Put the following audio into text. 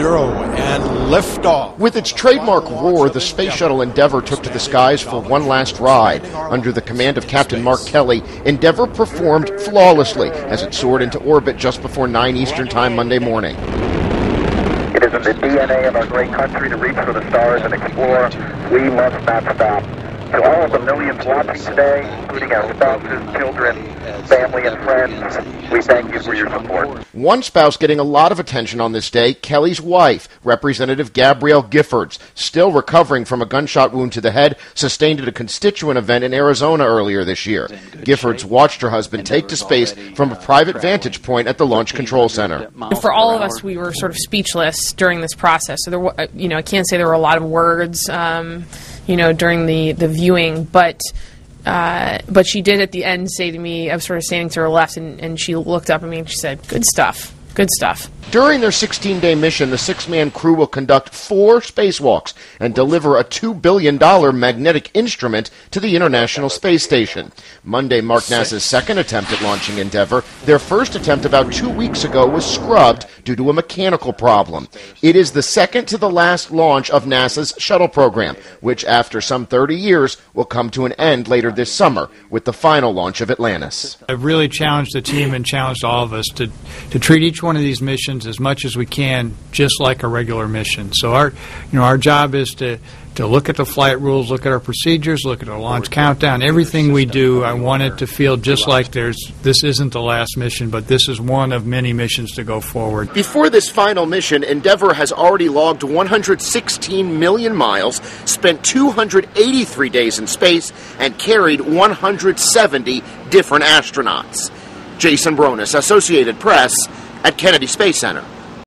zero and liftoff. With its trademark roar, the Space Shuttle Endeavour took to the skies for one last ride. Under the command of Captain Mark Kelly, Endeavour performed flawlessly as it soared into orbit just before 9 Eastern Time Monday morning. It is in the DNA of our great country to reach for the stars and explore. We must not stop. To all of the millions watching today, including our spouses, children, family, and friends, we thank you for your support. One spouse getting a lot of attention on this day, Kelly's wife, Representative Gabrielle Giffords, still recovering from a gunshot wound to the head sustained at a constituent event in Arizona earlier this year. Giffords watched her husband take to space from a private vantage point at the Launch Control Center. For all of us, we were sort of speechless during this process. So there, you know, I can't say there were a lot of words. Um, you know, during the, the viewing, but uh, but she did at the end say to me, I was sort of standing to her left, and, and she looked up at me and she said, "Good stuff, good stuff." During their 16 day mission, the six man crew will conduct four spacewalks and deliver a $2 billion magnetic instrument to the International Space Station. Monday marked NASA's second attempt at launching Endeavour. Their first attempt about two weeks ago was scrubbed due to a mechanical problem. It is the second to the last launch of NASA's shuttle program, which after some 30 years will come to an end later this summer with the final launch of Atlantis. I've really challenged the team and challenged all of us to, to treat each one of these missions as much as we can, just like a regular mission. So our, you know, our job is to to look at the flight rules, look at our procedures, look at our launch countdown, everything we do. I want it to feel just like there's this isn't the last mission, but this is one of many missions to go forward. Before this final mission, Endeavour has already logged 116 million miles, spent 283 days in space, and carried 170 different astronauts. Jason Bronis, Associated Press, at Kennedy Space Center.